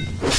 you